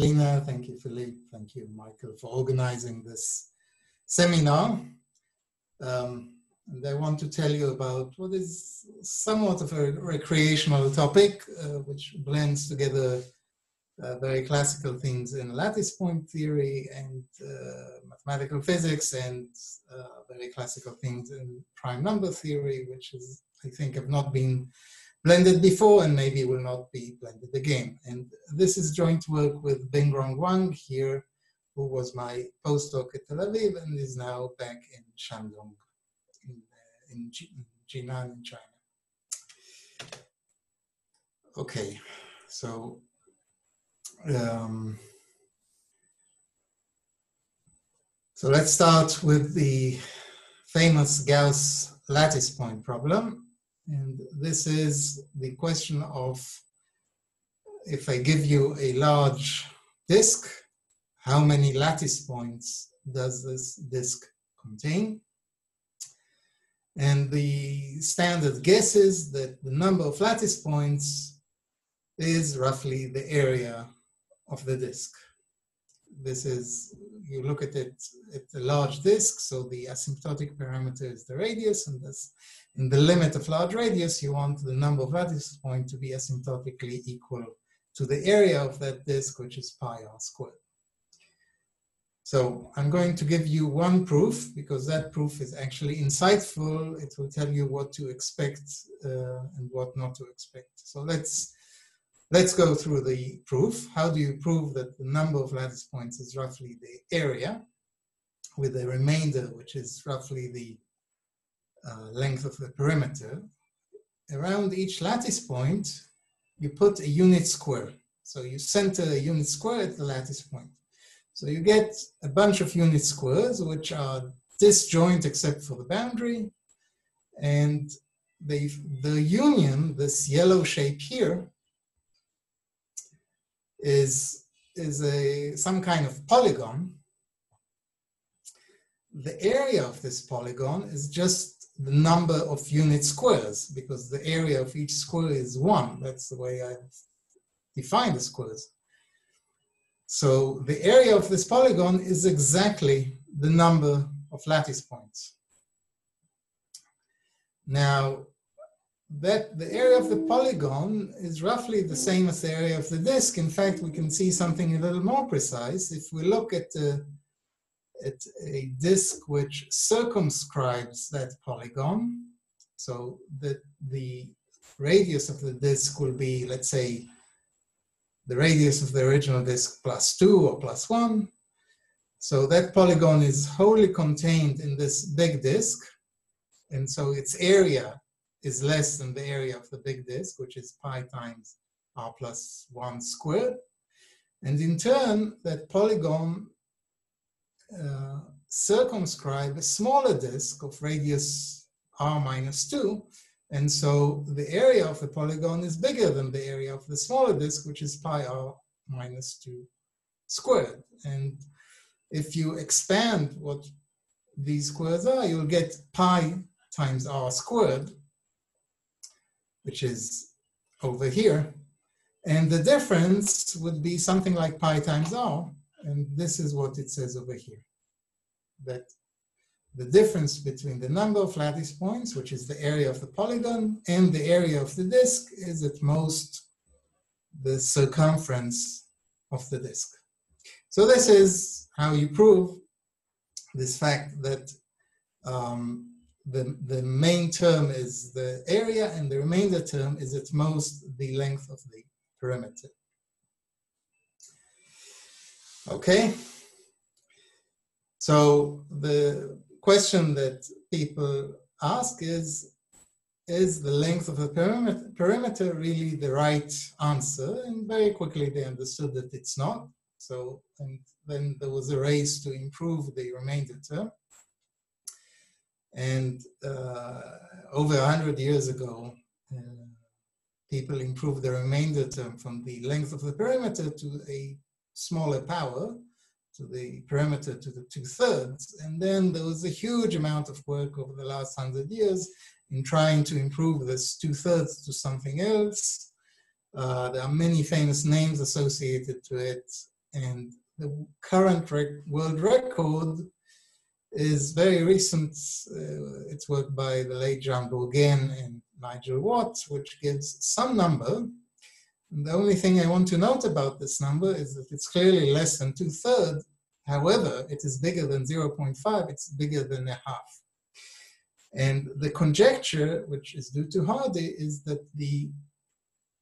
Thank you, Philippe, thank you, Michael, for organizing this seminar. Um, and I want to tell you about what is somewhat of a recreational topic, uh, which blends together uh, very classical things in lattice point theory and uh, mathematical physics and uh, very classical things in prime number theory, which is, I think, have not been blended before and maybe will not be blended again. And this is joint work with Bingrong Huang here, who was my postdoc at Tel Aviv and is now back in Shandong in, uh, in Jinan in China. Okay, so um, so let's start with the famous Gauss lattice point problem. And this is the question of if I give you a large disk, how many lattice points does this disk contain? And the standard guess is that the number of lattice points is roughly the area of the disk. This is, you look at it at a large disk, so the asymptotic parameter is the radius, and this, in the limit of large radius, you want the number of lattice points to be asymptotically equal to the area of that disk, which is pi r squared. So I'm going to give you one proof because that proof is actually insightful. It will tell you what to expect uh, and what not to expect. So let's Let's go through the proof. How do you prove that the number of lattice points is roughly the area with the remainder, which is roughly the uh, length of the perimeter? Around each lattice point, you put a unit square. So you center a unit square at the lattice point. So you get a bunch of unit squares, which are disjoint except for the boundary. And the, the union, this yellow shape here, is, is a, some kind of polygon, the area of this polygon is just the number of unit squares because the area of each square is one. That's the way I define the squares. So the area of this polygon is exactly the number of lattice points. Now, that the area of the polygon is roughly the same as the area of the disk. In fact, we can see something a little more precise. If we look at, uh, at a disk which circumscribes that polygon, so that the radius of the disk will be, let's say, the radius of the original disk plus 2 or plus 1. So that polygon is wholly contained in this big disk. And so its area is less than the area of the big disk, which is pi times r plus 1 squared. And in turn, that polygon uh, circumscribe a smaller disk of radius r minus 2. And so the area of the polygon is bigger than the area of the smaller disk, which is pi r minus 2 squared. And if you expand what these squares are, you'll get pi times r squared, which is over here. And the difference would be something like pi times r. And this is what it says over here. That the difference between the number of lattice points, which is the area of the polygon, and the area of the disk is at most the circumference of the disk. So this is how you prove this fact that um, the, the main term is the area and the remainder term is at most the length of the perimeter. Okay, so the question that people ask is, is the length of the perimeter, perimeter really the right answer? And very quickly they understood that it's not. So, and then there was a race to improve the remainder term. And uh, over 100 years ago, uh, people improved the remainder term from the length of the perimeter to a smaller power, to the perimeter to the two thirds. And then there was a huge amount of work over the last 100 years in trying to improve this two thirds to something else. Uh, there are many famous names associated to it. And the current rec world record is very recent. Uh, it's work by the late John Bourgain and Nigel Watts, which gives some number. And the only thing I want to note about this number is that it's clearly less than two thirds. However, it is bigger than 0.5, it's bigger than a half. And the conjecture, which is due to Hardy, is that the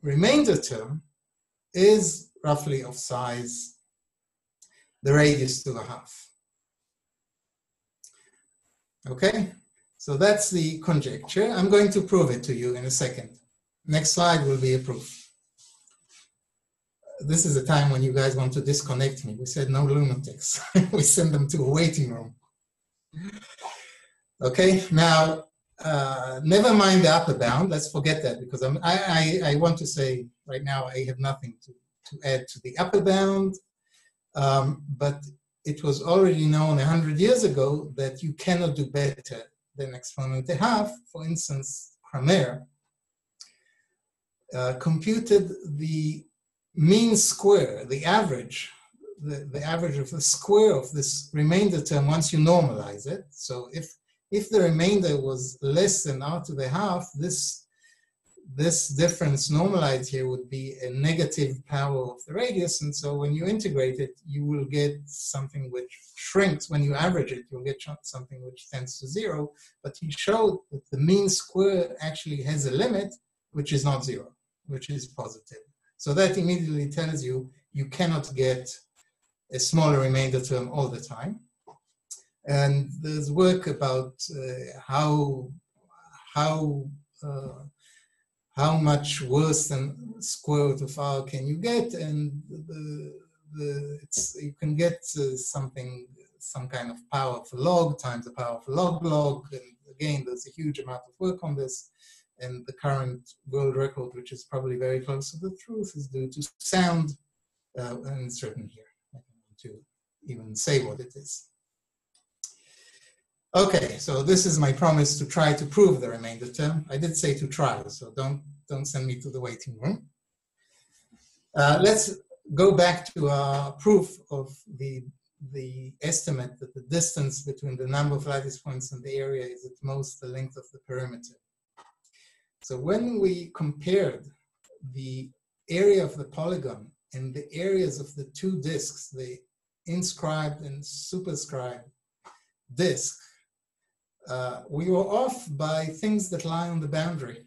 remainder term is roughly of size the radius to the half. Okay, so that's the conjecture. I'm going to prove it to you in a second. Next slide will be a proof. This is a time when you guys want to disconnect me. We said no lunatics. we send them to a waiting room. Okay, now uh, never mind the upper bound. Let's forget that because I'm, I, I, I want to say right now I have nothing to, to add to the upper bound. Um, but it was already known 100 years ago that you cannot do better than exponent a half. For instance, Cramer uh, computed the mean square, the average, the, the average of the square of this remainder term once you normalize it. So if if the remainder was less than r to the half, this this difference normalized here would be a negative power of the radius. And so when you integrate it, you will get something which shrinks. When you average it, you'll get something which tends to zero. But he showed that the mean square actually has a limit, which is not zero, which is positive. So that immediately tells you you cannot get a smaller remainder term all the time. And there's work about uh, how, how uh, how much worse than square root of r can you get, and the, the, you can get uh, something, some kind of power of log times the power of log log, and again, there's a huge amount of work on this, and the current world record, which is probably very close to the truth, is due to Sound, uh, it's here. I don't want to even say what it is. Okay, so this is my promise to try to prove the remainder term. I did say to try, so don't, don't send me to the waiting room. Uh, let's go back to our proof of the, the estimate that the distance between the number of lattice points and the area is at most the length of the perimeter. So when we compared the area of the polygon and the areas of the two disks, the inscribed and superscribed disk, uh, we were off by things that lie on the boundary.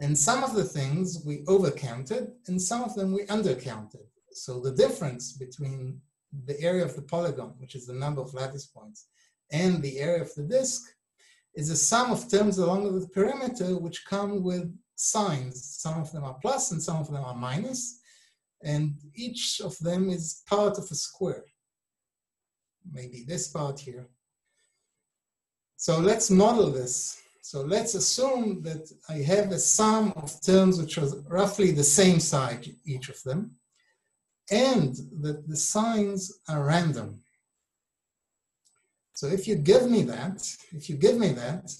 And some of the things we overcounted and some of them we undercounted. So the difference between the area of the polygon, which is the number of lattice points, and the area of the disk is a sum of terms along the perimeter which come with signs. Some of them are plus and some of them are minus, and each of them is part of a square. Maybe this part here so let's model this. So let's assume that I have a sum of terms which are roughly the same size, each of them, and that the signs are random. So if you give me that, if you give me that,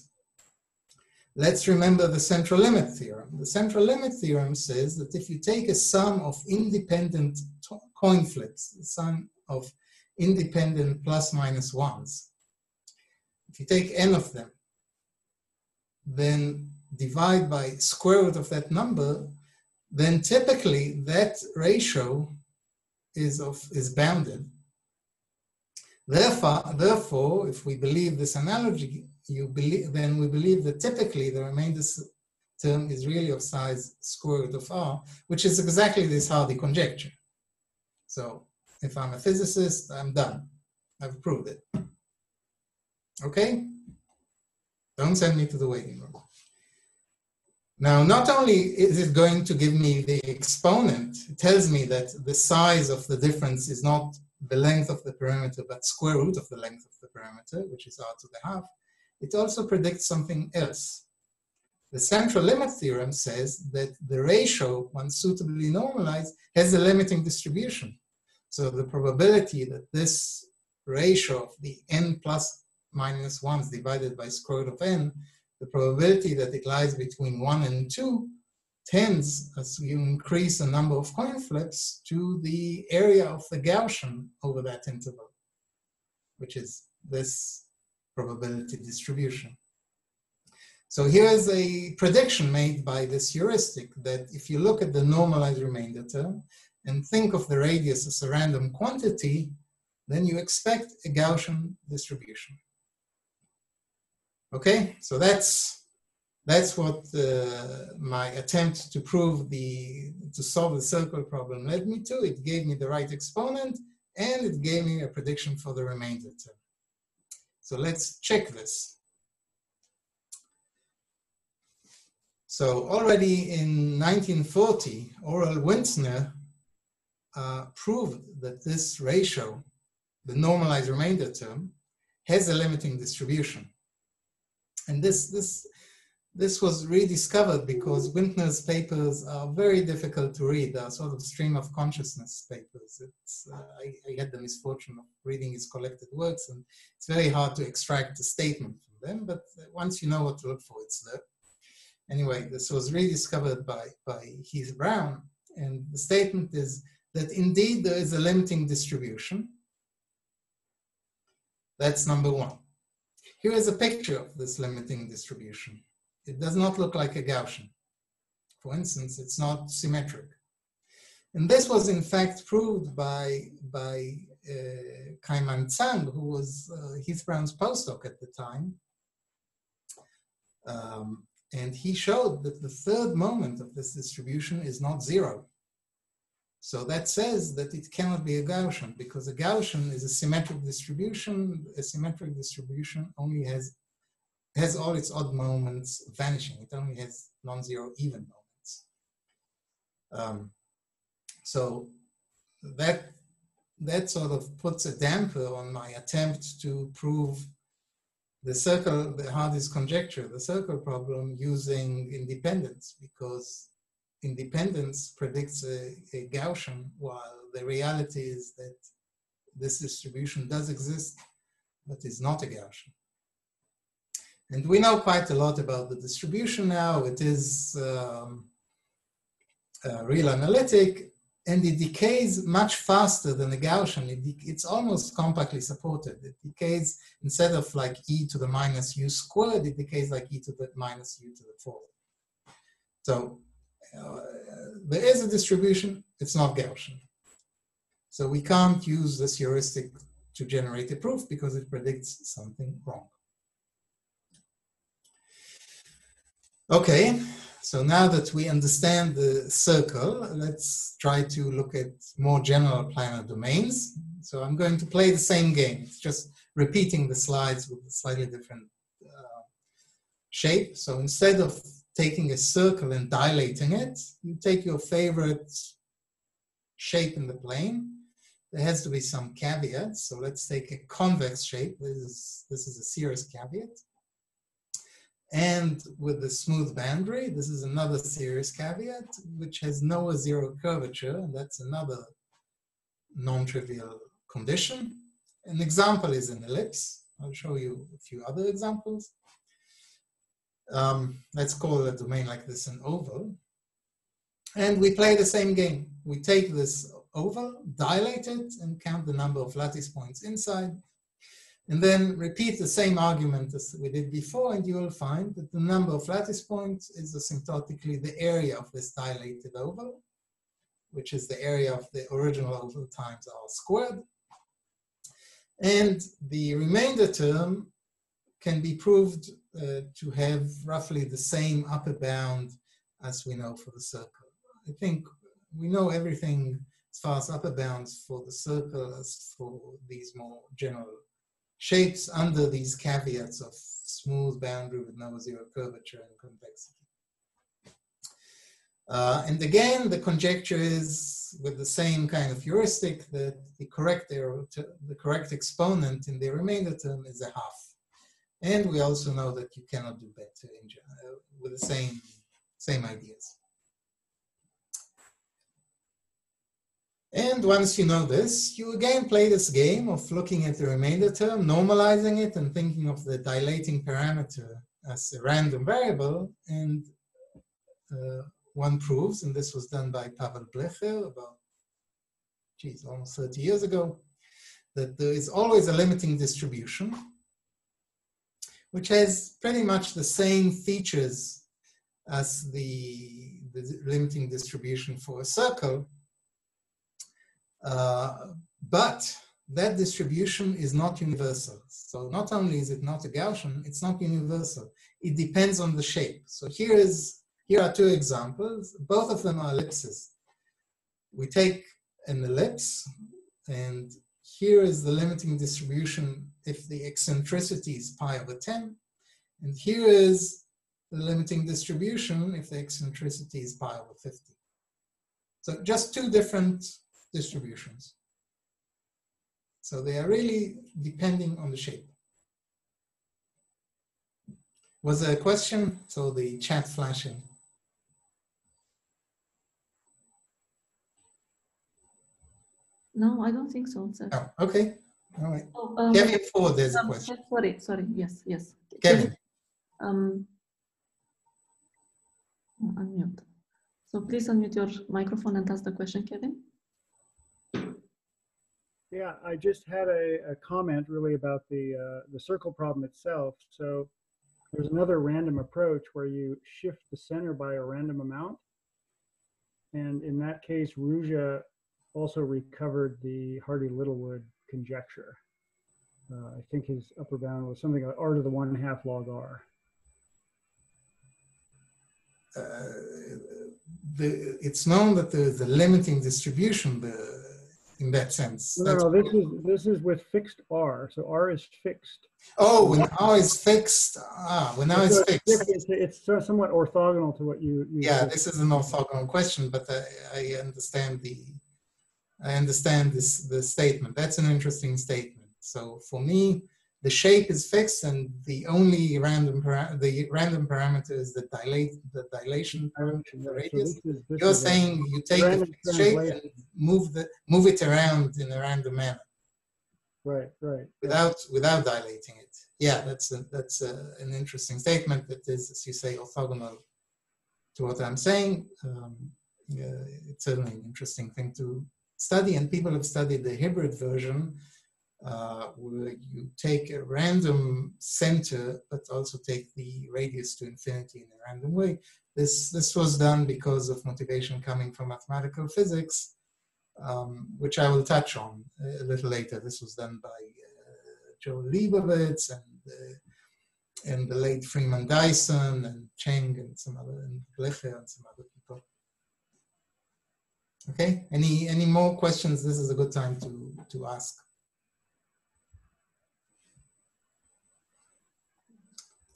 let's remember the central limit theorem. The central limit theorem says that if you take a sum of independent coin flips, the sum of independent plus minus ones, if you take n of them, then divide by square root of that number, then typically that ratio is of is bounded. Therefore, therefore, if we believe this analogy, you believe then we believe that typically the remainder term is really of size square root of r, which is exactly this Hardy conjecture. So if I'm a physicist, I'm done. I've proved it. Okay? Don't send me to the waiting room. Now, not only is it going to give me the exponent, it tells me that the size of the difference is not the length of the perimeter, but square root of the length of the perimeter, which is r to the half. It also predicts something else. The central limit theorem says that the ratio, once suitably normalized, has a limiting distribution. So the probability that this ratio of the n plus minus 1 divided by square root of n, the probability that it lies between 1 and 2 tends, as uh, you increase the number of coin flips, to the area of the Gaussian over that interval, which is this probability distribution. So here's a prediction made by this heuristic that if you look at the normalized remainder term and think of the radius as a random quantity, then you expect a Gaussian distribution. Okay, so that's that's what uh, my attempt to prove the to solve the circle problem led me to. It gave me the right exponent and it gave me a prediction for the remainder term. So let's check this. So already in 1940, Aurel Wintner uh, proved that this ratio, the normalized remainder term, has a limiting distribution. And this, this, this was rediscovered because Wintner's papers are very difficult to read. They are sort of stream of consciousness papers. Uh, I, I, had the misfortune of reading his collected works, and it's very hard to extract a statement from them. But once you know what to look for, it's there. Anyway, this was rediscovered by, by Heath Brown, and the statement is that indeed there is a limiting distribution. That's number one. Here is a picture of this limiting distribution. It does not look like a Gaussian. For instance, it's not symmetric. And this was in fact proved by, by uh, Kaiman Tsang, who was uh, Heath Brown's postdoc at the time. Um, and he showed that the third moment of this distribution is not zero. So that says that it cannot be a Gaussian because a Gaussian is a symmetric distribution. A symmetric distribution only has has all its odd moments vanishing. It only has non-zero even moments. Um, so that that sort of puts a damper on my attempt to prove the circle, the Hardy's conjecture, the circle problem using independence because independence predicts a, a Gaussian, while the reality is that this distribution does exist, but is not a Gaussian. And we know quite a lot about the distribution now. It is um, uh, real analytic, and it decays much faster than the Gaussian. It it's almost compactly supported. It decays instead of like e to the minus u squared, it decays like e to the minus u to the fourth. So uh, there is a distribution, it's not Gaussian. So we can't use this heuristic to generate a proof because it predicts something wrong. Okay, so now that we understand the circle, let's try to look at more general planar domains. So I'm going to play the same game, it's just repeating the slides with a slightly different uh, shape. So instead of taking a circle and dilating it, you take your favorite shape in the plane. There has to be some caveats. So let's take a convex shape. This is, this is a serious caveat. And with the smooth boundary, this is another serious caveat, which has no zero curvature, and that's another non-trivial condition. An example is an ellipse. I'll show you a few other examples. Um, let's call a domain like this an oval. And we play the same game. We take this oval, dilate it, and count the number of lattice points inside. And then repeat the same argument as we did before, and you will find that the number of lattice points is asymptotically the area of this dilated oval, which is the area of the original oval times r squared. And the remainder term can be proved uh, to have roughly the same upper bound as we know for the circle. I think we know everything as far as upper bounds for the circle as for these more general shapes under these caveats of smooth boundary with no zero curvature and convexity. Uh, and again, the conjecture is with the same kind of heuristic that the correct the correct exponent in the remainder term is a half. And we also know that you cannot do better in, uh, with the same, same ideas. And once you know this, you again play this game of looking at the remainder term, normalizing it, and thinking of the dilating parameter as a random variable. And uh, one proves, and this was done by Pavel Bleher about, geez, almost 30 years ago, that there is always a limiting distribution, which has pretty much the same features as the, the limiting distribution for a circle. Uh, but that distribution is not universal. So not only is it not a Gaussian, it's not universal. It depends on the shape. So here is here are two examples. Both of them are ellipses. We take an ellipse, and here is the limiting distribution if the eccentricity is pi over 10. And here is the limiting distribution if the eccentricity is pi over 50. So just two different distributions. So they are really depending on the shape. Was there a question? So the chat flashing. No, I don't think so, sir. Oh, okay. All right. Oh, um, Kevin Ford, there's a um, question. Sorry, sorry. Yes, yes. Kevin. Um, oh, unmute. So please unmute your microphone and ask the question, Kevin. Yeah, I just had a, a comment really about the uh, the circle problem itself. So there's another random approach where you shift the center by a random amount. And in that case, Ruja also recovered the Hardy-Littlewood conjecture. Uh, I think his upper bound was something like r to the one half log r. Uh, the, it's known that the, a limiting distribution the, in that sense. No, That's- no, this is this is with fixed r. So r is fixed. oh, when R is fixed. Ah, when R is So it's fixed. different- It's, it's somewhat orthogonal to what you. you Yeah, this is an orthogonal question, but I, I understand the, I understand this the statement. That's an interesting statement. So for me, the shape is fixed, and the only random the random parameter is the dilate the dilation parameter, the radius. You're saying you take the fixed shape and move the move it around in a random manner Right, right. without without dilating it. Yeah, that's a, that's a, an interesting statement. That is, as you say, orthogonal to what I'm saying. Um, yeah, it's certainly an interesting thing to study, and people have studied the hybrid version, uh, where you take a random center, but also take the radius to infinity in a random way. This this was done because of motivation coming from mathematical physics, um, which I will touch on a little later. This was done by uh, Joe Lebowitz and uh, and the late Freeman Dyson and Cheng and some other and Bleher and some other people. Okay, any any more questions? This is a good time to to ask.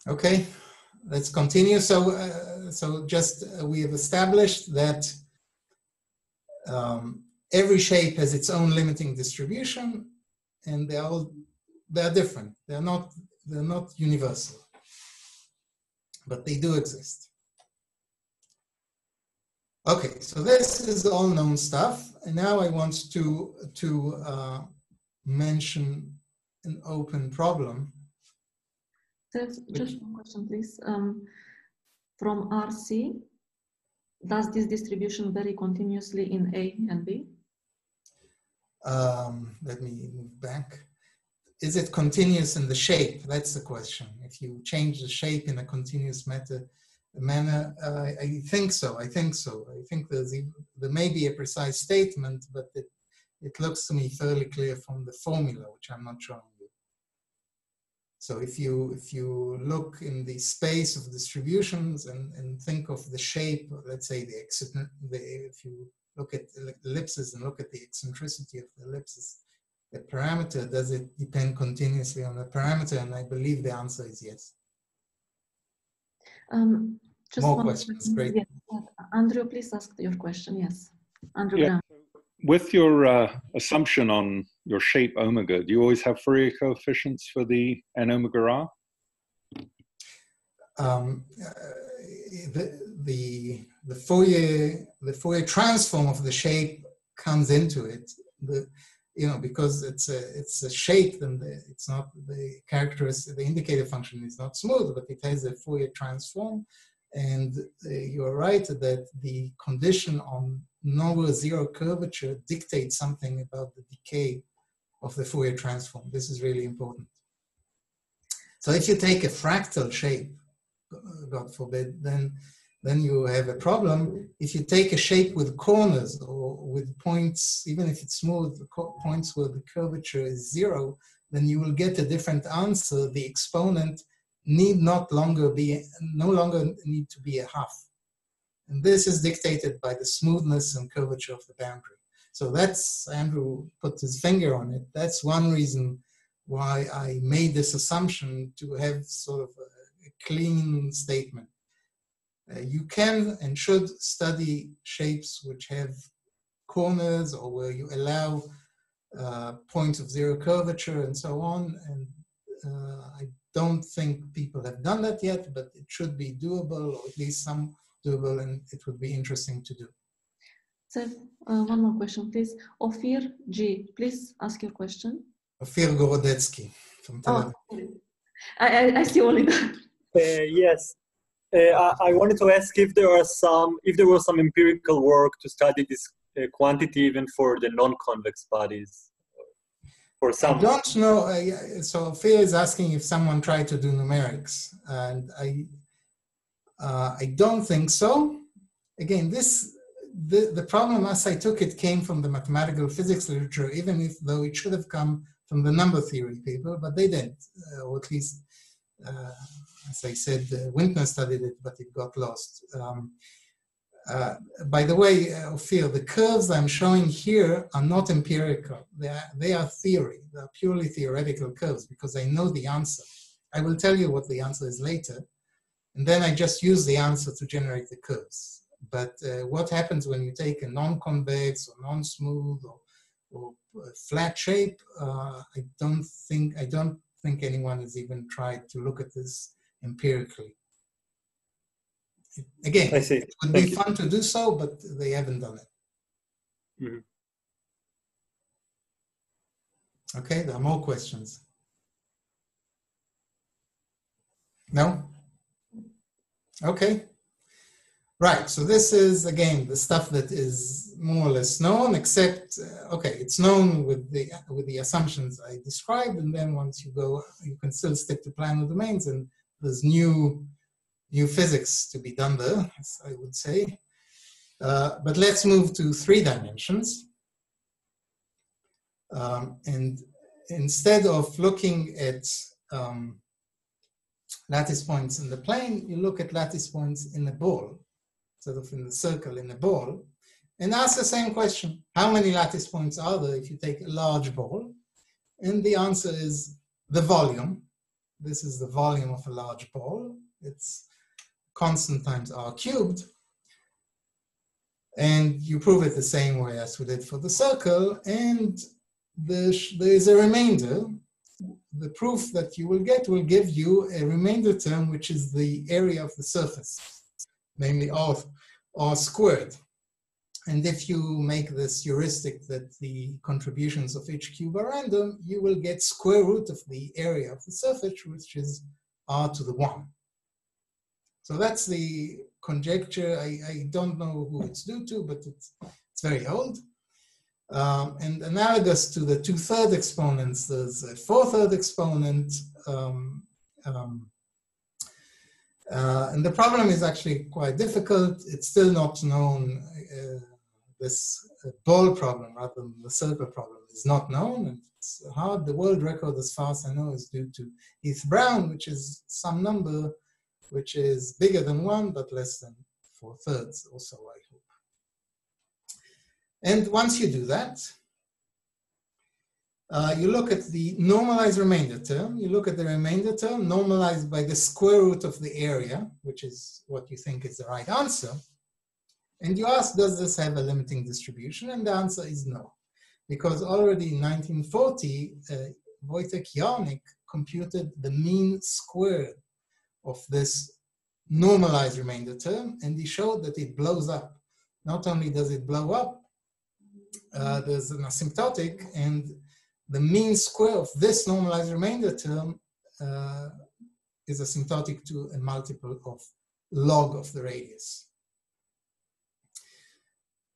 Okay, let's continue. So uh, so just uh, we have established that um, every shape has its own limiting distribution, and they're all they're different. They're not they're not universal, but they do exist. Okay, so this is all known stuff, and now I want to to uh, mention an open problem. There's just one question, please. Um, from RC, does this distribution vary continuously in A and B? Um, let me move back. Is it continuous in the shape? That's the question. If you change the shape in a continuous method, manner, uh, I think so. I think so. I think there's even, there may be a precise statement, but it, it looks to me fairly clear from the formula, which I'm not showing. So if you if you look in the space of distributions and, and think of the shape, let's say the, exit- the if you look at ellipses and look at the eccentricity of the ellipses, the parameter, does it depend continuously on the parameter? And I believe the answer is yes. Um, just More one questions, question. great. Yes, Andrew, please ask your question. Yes, Andrew Yeah. With your uh, assumption on your shape omega, do you always have Fourier coefficients for the n omega r? um, uh, the, the the Fourier the Fourier transform of the shape comes into it. The you know because it's a it's a shape, then the, it's not the characteristic. The indicator function is not smooth, but it has a Fourier transform, And uh, you're right that the condition on nowhere zero curvature dictates something about the decay of the Fourier transform. This is really important. So if you take a fractal shape, God forbid, then then you have a problem. If you take a shape with corners or with points, even if it's smooth, points where the curvature is zero, then you will get a different answer. The exponent need not longer be, no longer need to be a half. And this is dictated by the smoothness and curvature of the boundary. So that's, Andrew put his finger on it. That's one reason why I made this assumption to have sort of a, a clean statement. Uh, you can and should study shapes which have corners or where you allow uh, points of zero curvature and so on. And uh, I don't think people have done that yet, but it should be doable, or at least some doable, and it would be interesting to do. So, uh, one more question, please. Ofir G, please ask your question. Ofir Gorodetsky from Tel Aviv. Oh, I, I, I see only that. Uh, yes. Uh, I, I wanted to ask if there are some, if there was some empirical work to study this uh, quantity even for the non-convex bodies for some. I don't know. Uh, so Phil is asking if someone tried to do numerics, and I, uh, I don't think so. Again, this the, the problem as I took it came from the mathematical physics literature, even if though it should have come from the number theory people, but they didn't, uh, or at least, uh, as I said, uh, Wintner studied it, but it got lost. Um, uh, by the way, uh, Ofir, the curves I'm showing here are not empirical. They are, they are theory. They are purely theoretical curves because I know the answer. I will tell you what the answer is later. And then I just use the answer to generate the curves. But uh, what happens when you take a non-convex or non-smooth or, or flat shape? Uh, I don't think I don't think anyone has even tried to look at this empirically. Again, I see. it would Thank be you. fun to do so, but they haven't done it. Mhm. Okay, there are more questions. No? Okay. Right, so this is again the stuff that is more or less known, except uh, okay, it's known with the with the assumptions I described, and then once you go, you can still stick to planar domains, and there's new new physics to be done there, I would say. Uh, but let's move to three dimensions. Um, and instead of looking at um, lattice points in the plane, you look at lattice points in a ball, sort of in the circle in a ball, and ask the same question. How many lattice points are there if you take a large ball? And the answer is the volume. This is the volume of a large ball. It's constant times r cubed. And you prove it the same way as we did for the circle. And there is a remainder. The proof that you will get will give you a remainder term, which is the area of the surface, namely r, r squared. And if you make this heuristic that the contributions of each cube are random, you will get square root of the area of the surface, which is r to the 1. So that's the conjecture. I, I don't know who it's due to, but it's, it's very old. Um, and analogous to the two-third exponents, there's a four-third exponent. Um, um, uh, and the problem is actually quite difficult. It's still not known. Uh, this uh, ball problem, rather than the circle problem, is not known. And it's hard. The world record, as far as I know, is due to Heath Brown, which is some number which is bigger than one, but less than four thirds, also, I hope. And once you do that, uh, you look at the normalized remainder term. You look at the remainder term normalized by the square root of the area, which is what you think is the right answer. And you ask, does this have a limiting distribution? And the answer is no. Because already in 1940, uh, Wojtek Jarnik computed the mean squared of this normalized remainder term, and he showed that it blows up. Not only does it blow up, uh, there's an asymptotic, and the mean square of this normalized remainder term uh, is asymptotic to a multiple of log of the radius.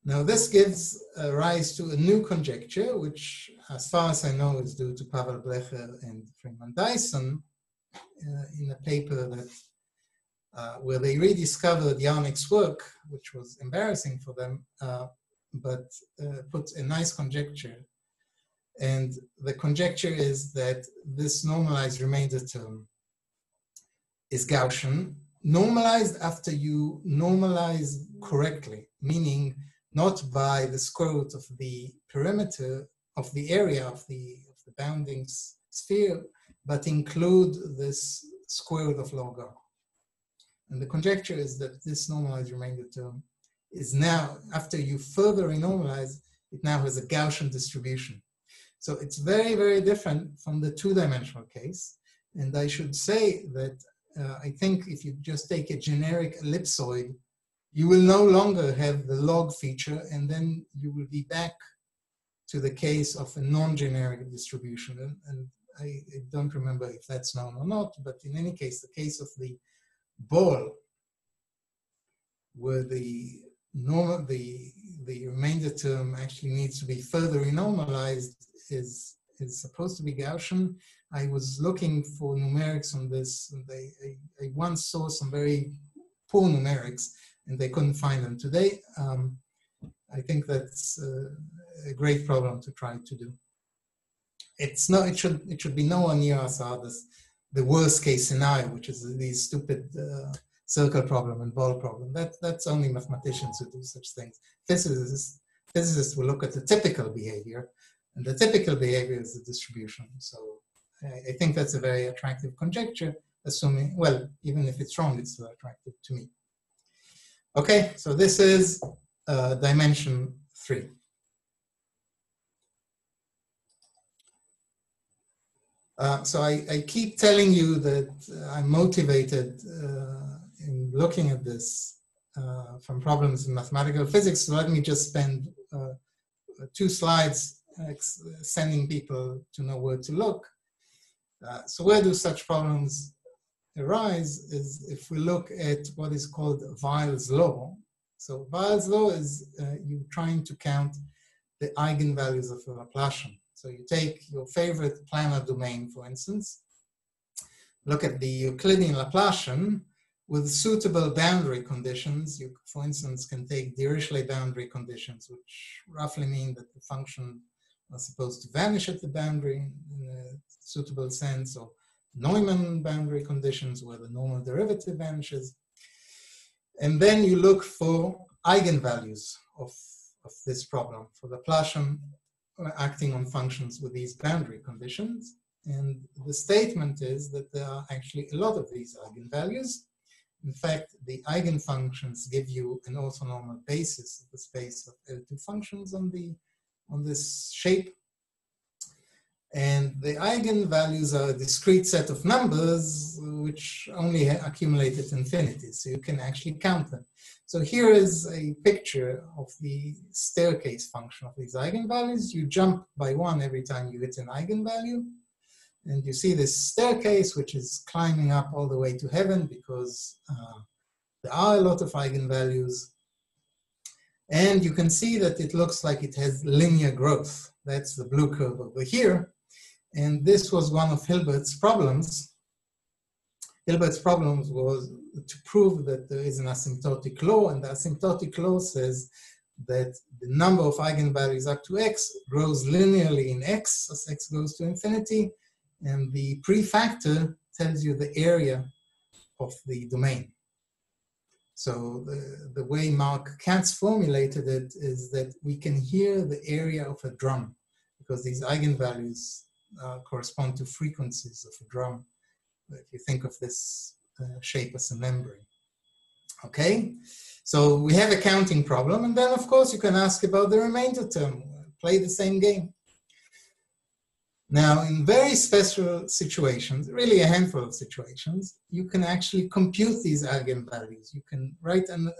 Now this gives rise to a new conjecture, which as far as I know is due to Pavel Bleher and Freeman Dyson uh, in a paper that uh, where they rediscovered Jarnik's work, which was embarrassing for them, uh, but uh, put a nice conjecture. And the conjecture is that this normalized remainder term is Gaussian, normalized after you normalize correctly, meaning not by the square root of the perimeter of the area of the, of the bounding sphere, but include this square root of log r. And the conjecture is that this normalized remainder term is now, after you further renormalize, it now has a Gaussian distribution. So it's very, very different from the two-dimensional case. And I should say that uh, I think if you just take a generic ellipsoid, you will no longer have the log feature, and then you will be back to the case of a non-generic distribution. And, and I, I, don't remember if that's known or not, but in any case, the case of the ball, where the normal, the the remainder term actually needs to be further renormalized, is is supposed to be Gaussian. I was looking for numerics on this, and I, I, I once saw some very poor numerics, and they couldn't find them today. Um, I think that's uh, a great problem to try to do. It's no, it should it should be nowhere near as hard as the worst case scenario, which is these stupid uh, circle problem and ball problem. That that's only mathematicians who do such things. Physicists physicists will look at the typical behavior, and the typical behavior is the distribution. So I, I think that's a very attractive conjecture, assuming well, even if it's wrong, it's still attractive to me. Okay, so this is uh, dimension three. Uh, so I, I, keep telling you that uh, I'm motivated uh, in looking at this uh, from problems in mathematical physics. So let me just spend uh, two slides sending people to know where to look. so where do such problems arise is if we look at what is called Weyl's law. So Weyl's law is you trying to count the eigenvalues of a Laplacian. So you take your favorite planar domain, for instance, look at the Euclidean Laplacian with suitable boundary conditions. You, for instance, can take Dirichlet boundary conditions, which roughly mean that the function is supposed to vanish at the boundary in a suitable sense, or Neumann boundary conditions where the normal derivative vanishes. And then you look for eigenvalues of, of this problem. For the Laplacian acting on functions with these boundary conditions. And the statement is that there are actually a lot of these eigenvalues. In fact, the eigenfunctions give you an orthonormal basis of the space of L2 functions on, the, on this shape. And the eigenvalues are a discrete set of numbers which only accumulate at infinity. So you can actually count them. So here is a picture of the staircase function of these eigenvalues. You jump by one every time you hit an eigenvalue. And you see this staircase, which is climbing up all the way to heaven because uh, there are a lot of eigenvalues. And you can see that it looks like it has linear growth. That's the blue curve over here. And this was one of Hilbert's problems. Hilbert's problems was to prove that there is an asymptotic law, and the asymptotic law says that the number of eigenvalues up to x grows linearly in x as x goes to infinity, and the prefactor tells you the area of the domain. So the, the way Mark Kac formulated it is that we can hear the area of a drum because these eigenvalues uh, correspond to frequencies of a drum. If you think of this uh, shape as a membrane. Okay, so we have a counting problem, and then of course you can ask about the remainder term, play the same game. Now, in very special situations, really a handful of situations, you can actually compute these eigenvalues. You can write a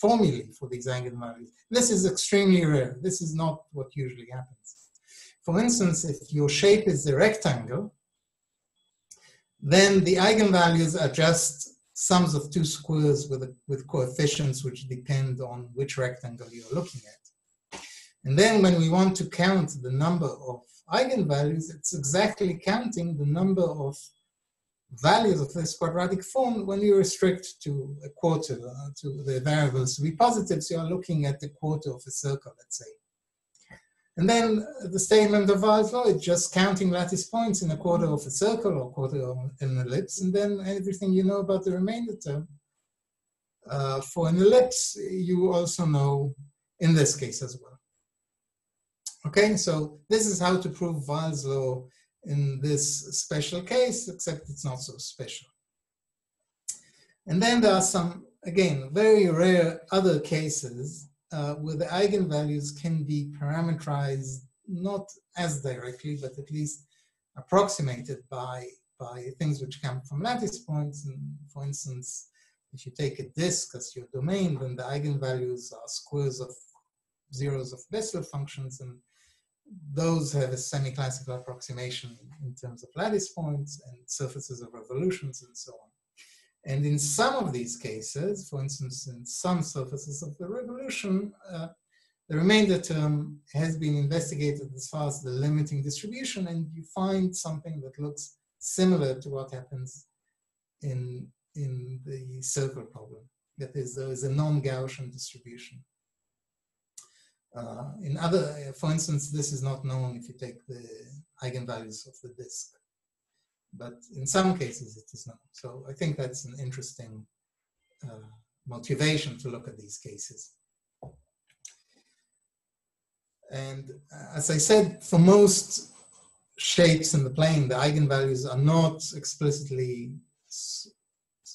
formulae for these eigenvalues. This is extremely rare. This is not what usually happens. For instance, if your shape is a rectangle, then the eigenvalues are just sums of two squares with, with coefficients which depend on which rectangle you're looking at. And then when we want to count the number of eigenvalues, it's exactly counting the number of values of this quadratic form when you restrict to a quarter, uh, to the variables to be positive, so you're looking at the quarter of a circle, let's say. And then the statement of Weyls law is just counting lattice points in a quarter of a circle or quarter of an ellipse, and then everything you know about the remainder term. Uh, for an ellipse, you also know in this case as well. Okay, so this is how to prove Weyls law in this special case, except it's not so special. And then there are some, again, very rare other cases uh, where the eigenvalues can be parameterized not as directly, but at least approximated by, by things which come from lattice points. And for instance, if you take a disk as your domain, then the eigenvalues are squares of zeros of Bessel functions, and those have a semi-classical approximation in terms of lattice points and surfaces of revolutions and so on. And in some of these cases, for instance, in some surfaces of the revolution, uh, the remainder term has been investigated as far as the limiting distribution, and you find something that looks similar to what happens in, in the circle problem. That is, there is a non-Gaussian distribution. Uh, in other, for instance, this is not known if you take the eigenvalues of the disk but in some cases it is not. So I think that's an interesting uh, motivation to look at these cases. And uh, as I said, for most shapes in the plane, the eigenvalues are not explicitly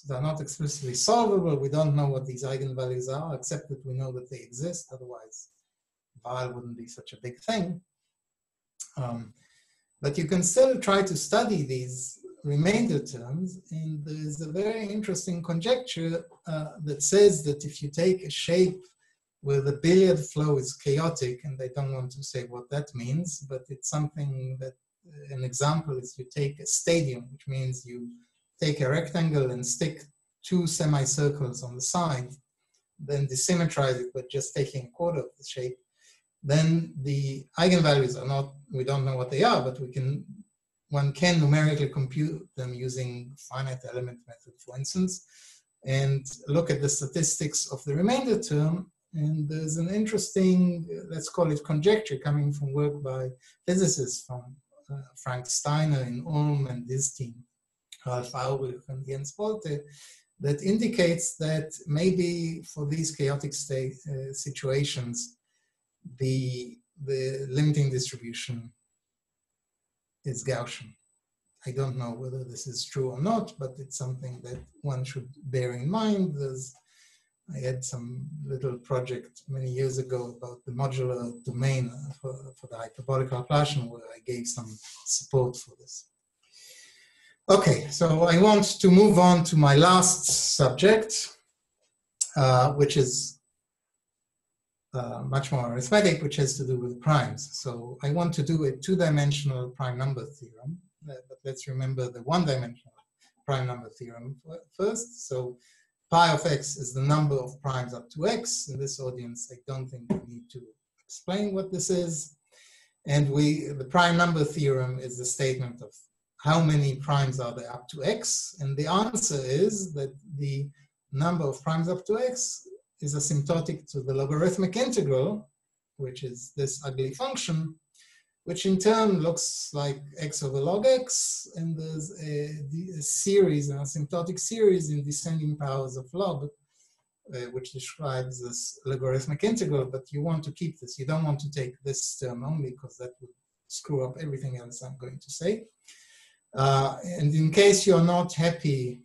they're not explicitly solvable. We don't know what these eigenvalues are, except that we know that they exist. Otherwise, Weyl wouldn't be such a big thing. Um, but you can still try to study these remainder terms, and there's a very interesting conjecture uh, that says that if you take a shape where the billiard flow is chaotic, and I don't want to say what that means, but it's something that uh, an example is you take a stadium, which means you take a rectangle and stick two semicircles on the side, then desymmetrize it by just taking a quarter of the shape, then the eigenvalues are not, we don't know what they are, but we can, one can numerically compute them using finite element method, for instance, and look at the statistics of the remainder term. And there's an interesting, let's call it conjecture coming from work by physicists from uh, Frank Steiner in Ulm and his team, Ralf Aurich and Jens that indicates that maybe for these chaotic state uh, situations, the, the limiting distribution is Gaussian. I don't know whether this is true or not, but it's something that one should bear in mind. There's, I had some little project many years ago about the modular domain for, for the hyperbolic Laplacian where I gave some support for this. Okay, so I want to move on to my last subject, uh, which is uh, much more arithmetic, which has to do with primes. So I want to do a two-dimensional prime number theorem, uh, but let's remember the one-dimensional prime number theorem first. So pi of x is the number of primes up to x. In this audience, I don't think we need to explain what this is. And we, the prime number theorem is the statement of how many primes are there up to x. And the answer is that the number of primes up to x is asymptotic to the logarithmic integral, which is this ugly function, which in turn looks like x over log x, and there's a, a series, an asymptotic series in descending powers of log, uh, which describes this logarithmic integral, but you want to keep this. You don't want to take this term only because that would screw up everything else I'm going to say. Uh, and in case you're not happy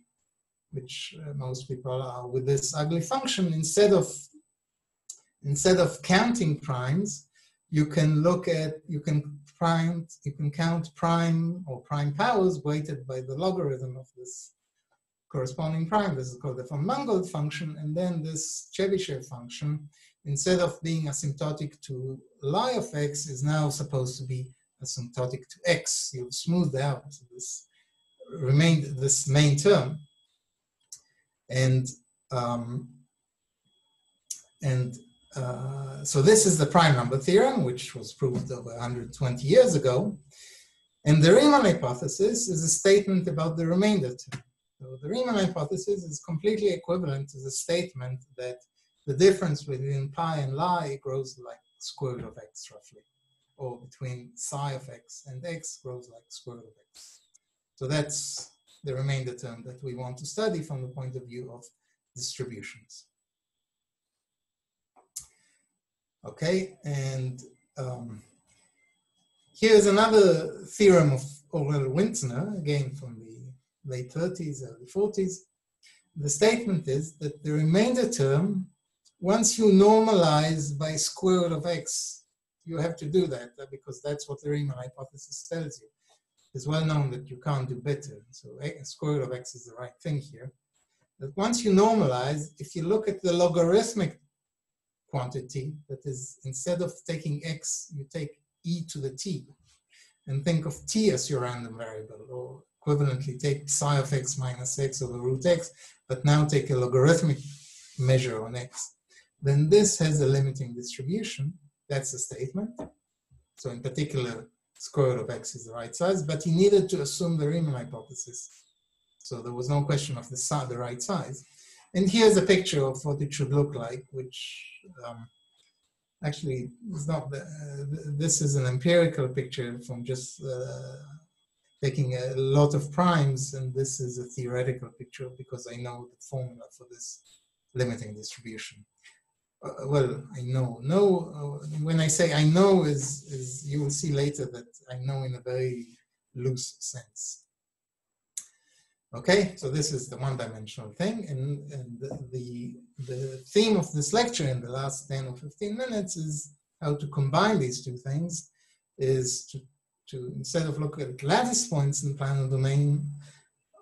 which uh, most people are with this ugly function, instead of instead of counting primes, you can look at you can prime you can count prime or prime powers weighted by the logarithm of this corresponding prime. This is called the von Mangoldt function, and then this Chebyshev function, instead of being asymptotic to lie of x, is now supposed to be asymptotic to x. You smooth out this remained this main term. And um, and uh, so this is the prime number theorem, which was proved over 120 years ago. And the Riemann hypothesis is a statement about the remainder term. So the Riemann hypothesis is completely equivalent to the statement that the difference between pi and lie grows like square root of x roughly, or between psi of x and x grows like square root of x. So that's the remainder term that we want to study from the point of view of distributions. Okay, and um, here's another theorem of Aurel Wintner, again from the late 30s, early 40s. The statement is that the remainder term, once you normalize by square root of x, you have to do that because that's what the Riemann hypothesis tells you. It's well known that you can't do better. So a square root of x is the right thing here. But once you normalize, if you look at the logarithmic quantity, that is, instead of taking x, you take e to the t, and think of t as your random variable, or equivalently take psi of x minus x over root x, but now take a logarithmic measure on x, then this has a limiting distribution. That's the statement. So in particular, square root of x is the right size, but he needed to assume the Riemann hypothesis. So there was no question of the, the right size. And here's a picture of what it should look like, which um, actually is not, the, uh, this is an empirical picture from just uh, taking a lot of primes, and this is a theoretical picture because I know the formula for this limiting distribution. Uh, well, I know. No, uh, when I say I know, is is you will see later that I know in a very loose sense. Okay, so this is the one-dimensional thing, and, and the, the, the theme of this lecture in the last 10 or 15 minutes is how to combine these two things, is to, to instead of look at lattice points in the planar domain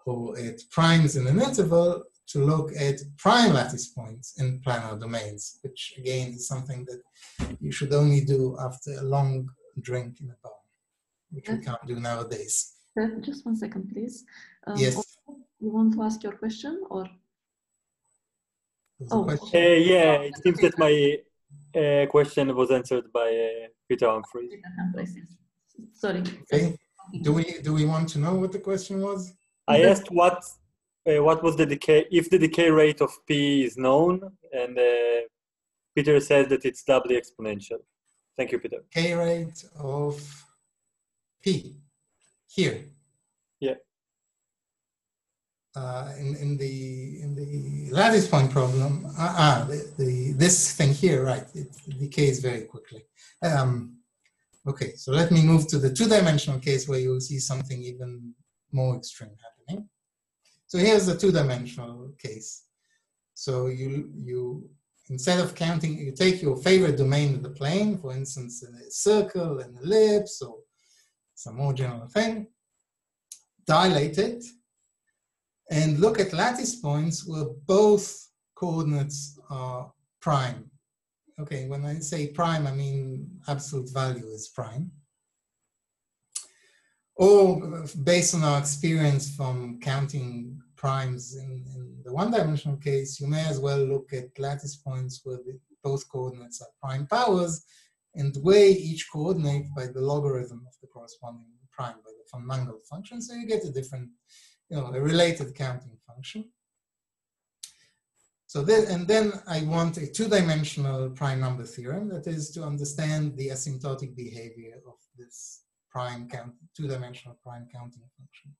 or at primes in an interval, to look at prime lattice points in planar domains, which again is something that you should only do after a long drink in a bar, which we can't do nowadays. Just one second, please. Um, yes. You want to ask your question or? Oh, uh, yeah, it seems that my uh, question was answered by uh, Peter Humphries. Sorry. Okay. Do we do we want to know what the question was? I asked what uh, what was the decay if the decay rate of p is known, and uh, Peter says that it's doubly exponential. Thank you, Peter. Decay rate of p here. Yeah. Uh, in, in the in the lattice point problem, uh, ah, the, the, this thing here, right? It, decays very quickly. Um, okay, so let me move to the two-dimensional case where you will see something even more extreme happening. So here's the two-dimensional case. So you you instead of counting, you take your favorite domain of the plane, for instance, a circle, an ellipse, or some more general thing, dilate it, and look at lattice points where both coordinates are prime. Okay, when I say prime, I mean absolute value is prime. Or based on our experience from counting primes in, in the one-dimensional case, you may as well look at lattice points where the, both coordinates are prime powers and weigh each coordinate by the logarithm of the corresponding prime by the von Mangoldt function. So you get a different you know, a related counting function. So then, and then I want a two-dimensional prime number theorem, that is to understand the asymptotic behavior of this prime count, two-dimensional prime counting function.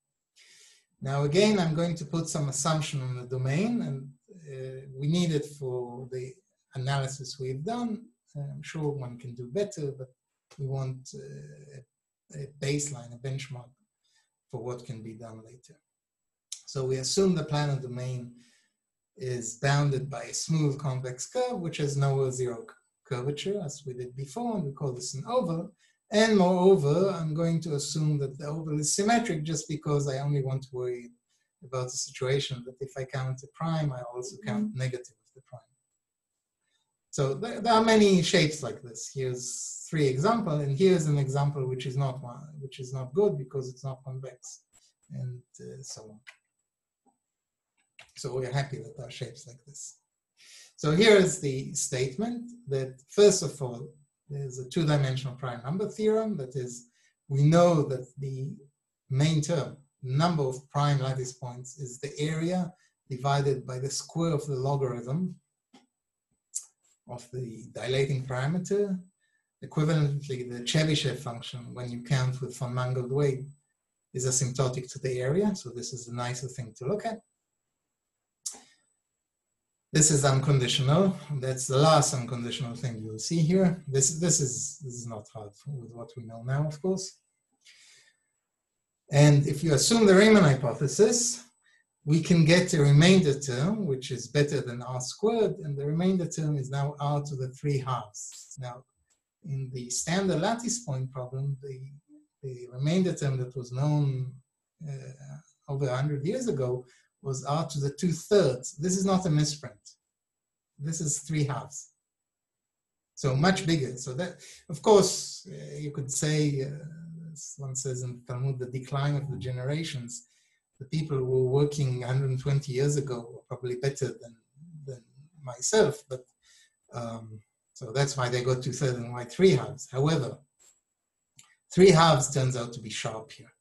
Now again, I'm going to put some assumption on the domain, and uh, we need it for the analysis we've done. I'm sure one can do better, but we want uh, a baseline, a benchmark for what can be done later. So we assume the planar domain is bounded by a smooth convex curve, which has no zero curvature, as we did before, and we call this an oval. And moreover, I'm going to assume that the oval is symmetric just because I only want to worry about the situation that if I count a prime, I also count mm-hmm. negative of the prime. So there, there, are many shapes like this. Here's three examples, and here's an example which is not one, which is not good because it's not convex, and uh, so on. So we're happy that our shape's like this. So here is the statement that first of all, there's a two-dimensional prime number theorem. That is, we know that the main term, number of prime lattice points, is the area divided by the square of the logarithm of the dilating parameter. Equivalently, the Chebyshev function, when you count with von Mangoldt weight, is asymptotic to the area. So this is a nicer thing to look at. This is unconditional. That's the last unconditional thing you'll see here. This, this, is, this is not hard with what we know now, of course. And if you assume the Riemann hypothesis, we can get a remainder term, which is better than r squared, and the remainder term is now r to the 3 halves. Now, in the standard lattice point problem, the, the remainder term that was known uh, over 100 years ago was r to the two thirds. This is not a misprint. This is three halves. So much bigger. So that, of course, uh, you could say, uh, one says in Talmud, the decline of the generations. The people who were working 120 years ago were probably better than, than myself, but um, so that's why they got two thirds and why three halves. However, three halves turns out to be sharp here.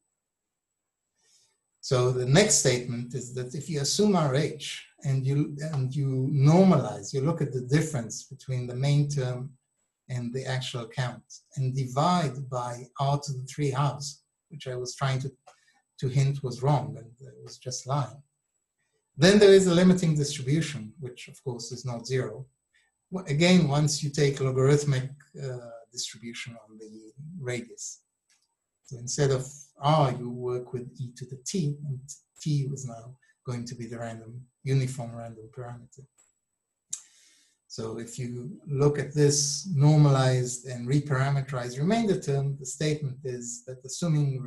So the next statement is that if you assume RH and you and you normalize, you look at the difference between the main term and the actual count and divide by r to the three halves, which I was trying to, to hint was wrong and it was just lying. Then there is a limiting distribution, which of course is not zero. Again, once you take logarithmic uh, distribution on the radius. So instead of R, you work with e to the t, and t was now going to be the random, uniform random parameter. So if you look at this normalized and reparameterized remainder term, the statement is that assuming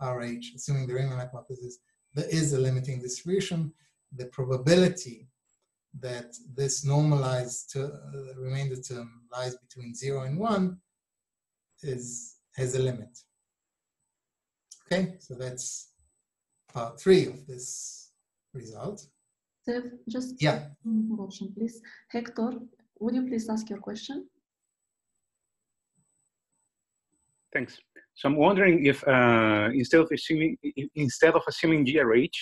RH, assuming the Riemann hypothesis, there is a limiting distribution. The probability that this normalized ter uh, remainder term lies between zero and one is has a limit. Okay, so that's part three of this result. Steph, just yeah. interruption, please. Hector, would you please ask your question? Thanks. So I'm wondering if uh, instead of assuming instead of assuming GRH,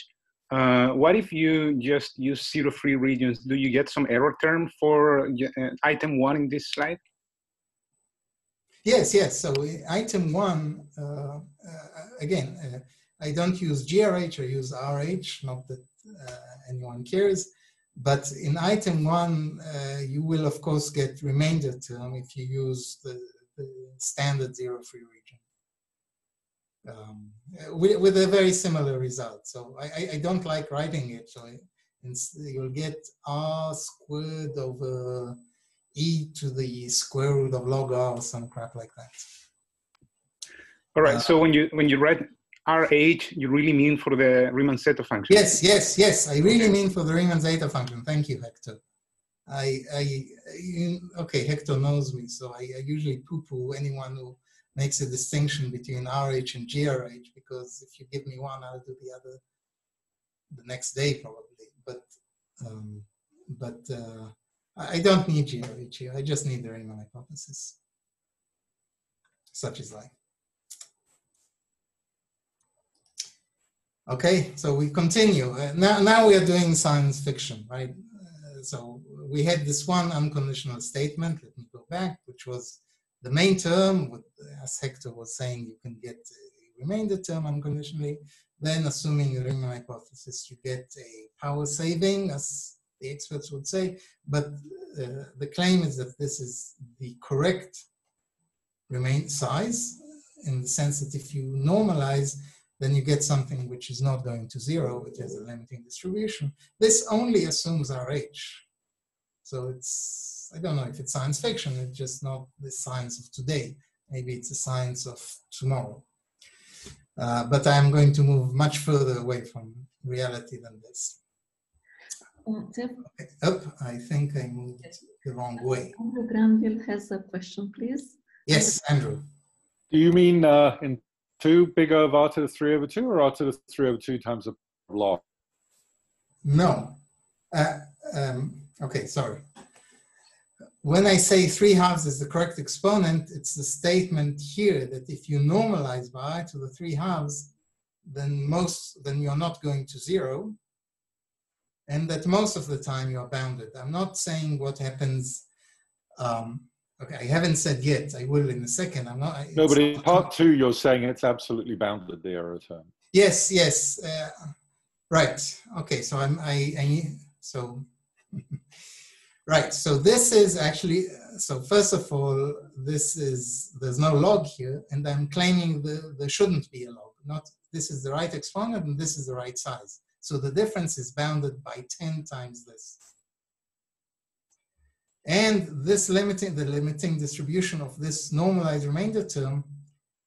uh, what if you just use zero free regions? Do you get some error term for uh, item one in this slide? Yes, yes. So item one, uh, uh, again, uh, I don't use GRH, I use RH, not that anyone cares. But in item one, you will of course get remainder term if you use the, the standard zero free region. Um, with, with, a very similar result. So I, I, don't like writing it. So you'll get r squared over e to the square root of log r or some crap like that. All right. Uh, so when you when you write RH, you really mean for the Riemann zeta function? Yes, yes, yes. I really mean for the Riemann zeta function. Thank you, Hector. I, I, okay, Hector knows me, so I, I usually poo-poo anyone who makes a distinction between RH and GRH because if you give me one, I'll do the other the next day probably. But, um, but uh, I don't need here. I just need the Riemann hypothesis. Such is life. Okay, so we continue. Uh, now, now we are doing science fiction, right? Uh, so we had this one unconditional statement, let me go back, which was the main term, as Hector was saying, you can get a remainder term unconditionally. Then assuming the Riemann hypothesis, you get a power saving, as the experts would say, but uh, the claim is that this is the correct remain size in the sense that if you normalize, then you get something which is not going to zero, which has a limiting distribution. This only assumes RH. So it's, I don't know if it's science fiction, it's just not the science of today. Maybe it's a science of tomorrow. Uh, but I'm going to move much further away from reality than this. Okay. Oh, I think I moved yes. the wrong way. Andrew Granville has a question, please. Yes, Andrew. Do you mean uh, in 2 big over r to the 3 over 2 or r to the 3 over 2 times a log? No. Uh, um, okay, sorry. When I say 3 halves is the correct exponent, it's the statement here that if you normalize by to the 3 halves, then most then you're not going to zero and that most of the time you're bounded. I'm not saying what happens. Um, okay, I haven't said yet. I will in a second. I'm not. No, but in part two, you're saying it's absolutely bounded the error term. Yes, yes, uh, right. Okay, so I'm. I. I so. right. So this is actually. So first of all, this is there's no log here, and I'm claiming the there shouldn't be a log. Not this is the right exponent, and this is the right size. So the difference is bounded by 10 times this. And this limiting, the limiting distribution of this normalized remainder term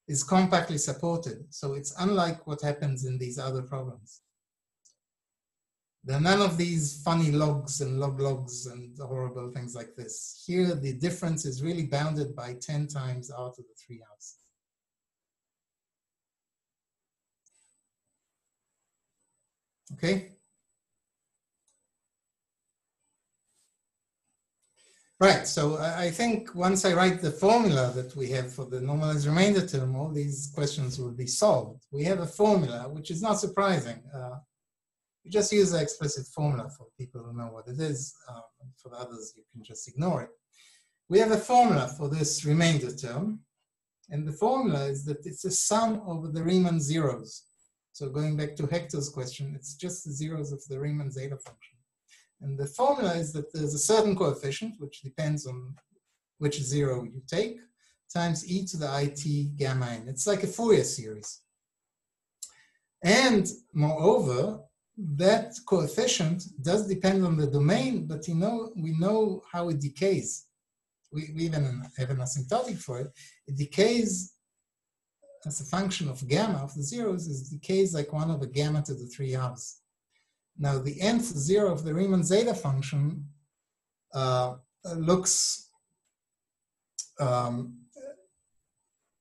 is compactly supported. So it's unlike what happens in these other problems. There are none of these funny logs and log logs and horrible things like this. Here, the difference is really bounded by 10 times r to the 3 house. Okay. Right, so I think once I write the formula that we have for the normalized remainder term, all these questions will be solved. We have a formula, which is not surprising. Uh, we just use the explicit formula for people who know what it is. Um, for the others, you can just ignore it. We have a formula for this remainder term, and the formula is that it's a sum over the Riemann zeros. So going back to Hector's question, it's just the zeros of the Riemann zeta function. And the formula is that there's a certain coefficient, which depends on which zero you take, times e to the it gamma n. It's like a Fourier series. And moreover, that coefficient does depend on the domain, but you know we know how it decays. We, we even have an asymptotic for it. It decays as a function of gamma of the zeros is decays like one over gamma to the three halves. Now the nth zero of the Riemann zeta function uh, looks um,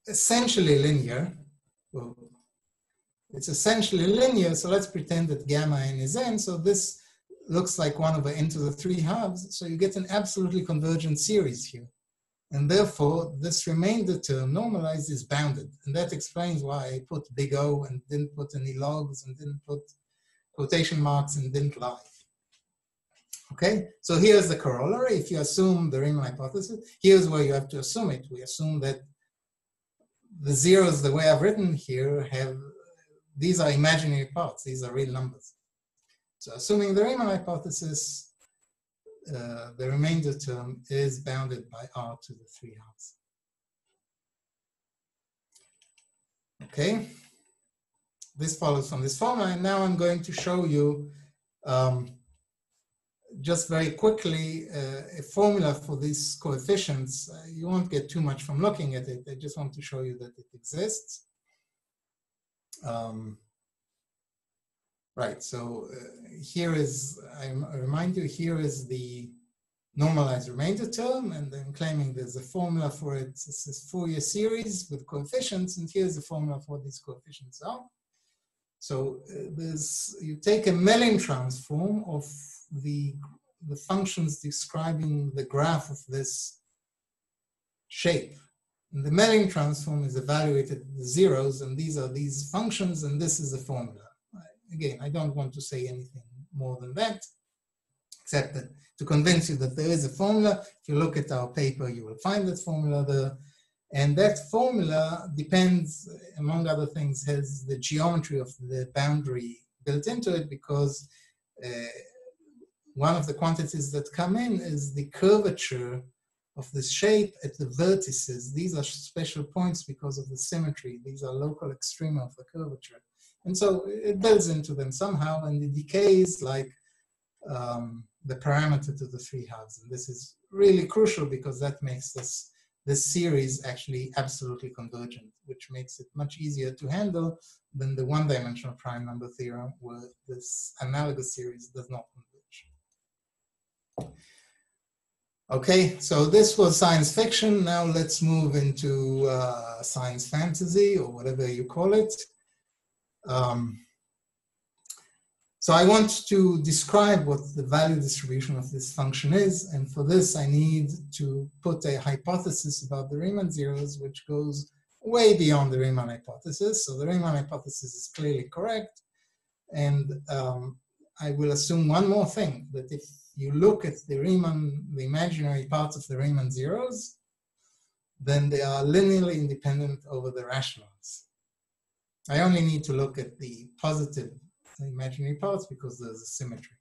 essentially linear. It's essentially linear, so let's pretend that gamma n is n. So this looks like one over n to the three halves. So you get an absolutely convergent series here. And therefore, this remainder term normalized is bounded. And that explains why I put big O and didn't put any logs and didn't put quotation marks and didn't lie. Okay, so here's the corollary. If you assume the Riemann hypothesis, here's where you have to assume it. We assume that the zeros, the way I've written here, have these are imaginary parts. These are real numbers. So assuming the Riemann hypothesis, uh, the remainder term is bounded by r to the 3 halves. Okay, this follows from this formula, and now I'm going to show you um, just very quickly uh, a formula for these coefficients. Uh, you won't get too much from looking at it. I just want to show you that it exists. Um, Right, so uh, here is, I remind you, here is the normalized remainder term, and I'm claiming there's a formula for it. It's a Fourier series with coefficients, and here's the formula for what these coefficients are. So uh, there's, you take a Mellin transform of the, the functions describing the graph of this shape. And the Mellin transform is evaluated the zeros, and these are these functions, and this is the formula again, I don't want to say anything more than that, except that to convince you that there is a formula. If you look at our paper, you will find that formula there. And that formula depends, among other things, has the geometry of the boundary built into it because uh, one of the quantities that come in is the curvature of the shape at the vertices. These are special points because of the symmetry. These are local extrema of the curvature. And so it builds into them somehow and it decays like um, the parameter to the three halves. And this is really crucial because that makes this, this series actually absolutely convergent, which makes it much easier to handle than the one-dimensional prime number theorem where this analogous series does not converge. Okay, so this was science fiction. Now let's move into uh, science fantasy or whatever you call it. Um, So I want to describe what the value distribution of this function is, and for this I need to put a hypothesis about the Riemann zeros, which goes way beyond the Riemann hypothesis. So the Riemann hypothesis is clearly correct, and um, I will assume one more thing, that if you look at the Riemann, the imaginary parts of the Riemann zeros, then they are linearly independent over the rationals. I only need to look at the positive imaginary parts because there's a symmetry.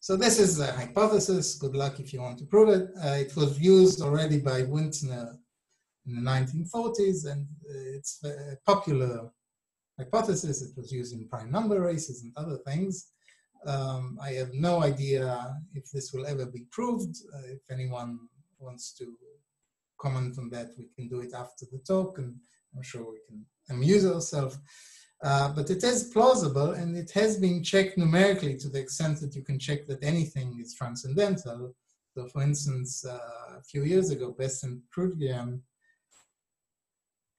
So this is a hypothesis. Good luck if you want to prove it. Uh, it was used already by Wintner in the 1940s, and uh, it's a popular hypothesis. It was used in prime number races and other things. Um, I have no idea if this will ever be proved. Uh, if anyone wants to comment on that, we can do it after the talk, and I'm sure we can amuse ourselves. Uh, but it is plausible and it has been checked numerically to the extent that you can check that anything is transcendental. So for instance, uh, a few years ago, Best and Trudgian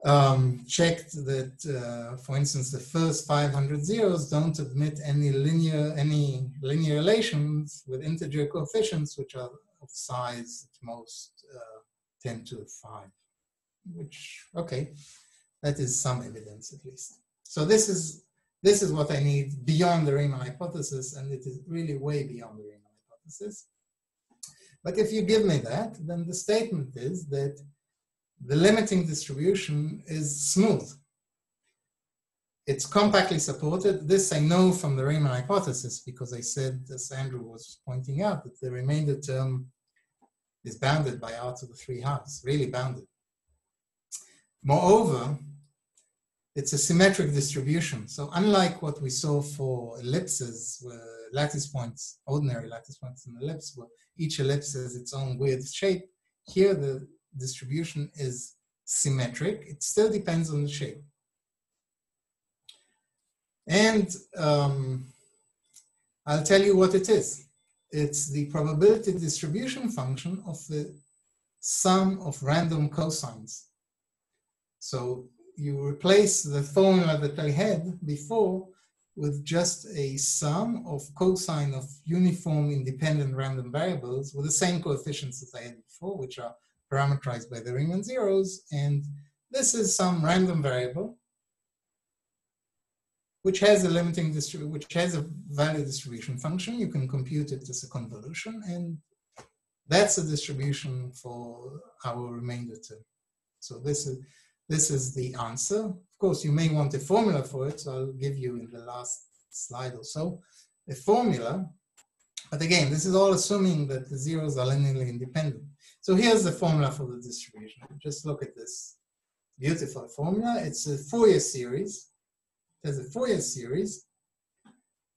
um, checked that, uh, for instance, the first 500 zeros don't admit any linear, any linear relations with integer coefficients, which are of size at most uh, 10 to the 5, which, okay, that is some evidence at least. So this is this is what I need beyond the Riemann hypothesis, and it is really way beyond the Riemann hypothesis. But if you give me that, then the statement is that the limiting distribution is smooth. It's compactly supported. This I know from the Riemann hypothesis because I said, as Andrew was pointing out, that the remainder term is bounded by r to the 3 halves, really bounded. Moreover, it's a symmetric distribution. So unlike what we saw for ellipses, where lattice points, ordinary lattice points in ellipse, where each ellipse has its own weird shape, here the distribution is symmetric. It still depends on the shape. And um, I'll tell you what it is. It's the probability distribution function of the sum of random cosines. So you replace the formula that I had before with just a sum of cosine of uniform independent random variables with the same coefficients as I had before, which are parameterized by the Riemann zeros. And this is some random variable which has a limiting distribution, which has a value distribution function. You can compute it as a convolution, and that's a distribution for our remainder term. So this is this is the answer. Of course, you may want a formula for it, so I'll give you in the last slide or so a formula. But again, this is all assuming that the zeros are linearly independent. So here's the formula for the distribution. Just look at this beautiful formula. It's a Fourier series. There's a Fourier series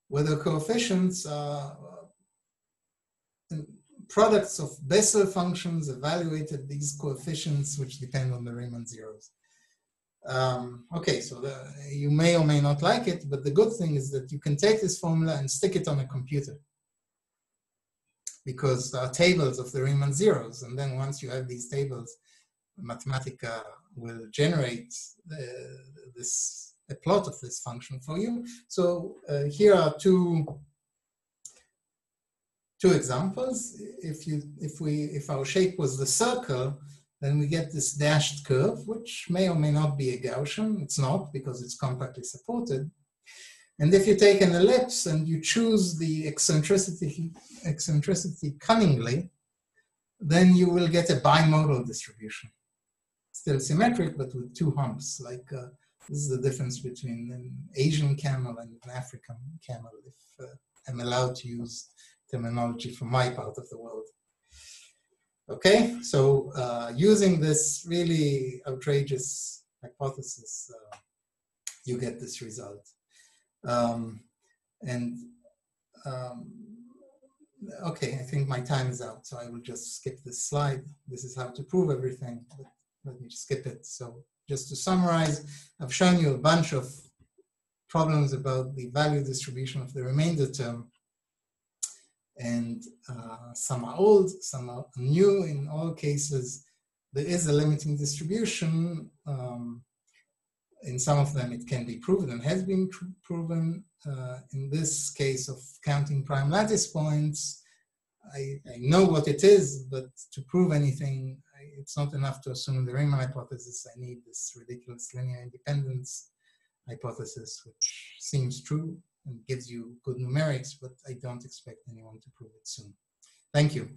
where the coefficients are uh, products of Bessel functions evaluated these coefficients which depend on the Riemann zeros. Um, okay, so the, you may or may not like it, but the good thing is that you can take this formula and stick it on a computer because there are tables of the Riemann zeros. And then once you have these tables, Mathematica will generate this a plot of this function for you. So uh, here are two two examples. If you if we if our shape was the circle, then we get this dashed curve, which may or may not be a Gaussian. It's not because it's compactly supported. And if you take an ellipse and you choose the eccentricity, eccentricity cunningly, then you will get a bimodal distribution. Still symmetric, but with two humps. Like uh, this is the difference between an Asian camel and an African camel, if uh, I'm allowed to use terminology from my part of the world. Okay, so uh, using this really outrageous hypothesis, uh, you get this result. Um, and um, okay, I think my time is out, so I will just skip this slide. This is how to prove everything, but let me skip it. So just to summarize, I've shown you a bunch of problems about the value distribution of the remainder term and uh, some are old, some are new. In all cases, there is a limiting distribution. Um, in some of them, it can be proven and has been proven. Uh, in this case of counting prime lattice points, I, I, know what it is, but to prove anything, I, it's not enough to assume the Riemann hypothesis. I need this ridiculous linear independence hypothesis, which seems true and gives you good numerics, but I don't expect anyone to prove it soon. Thank you.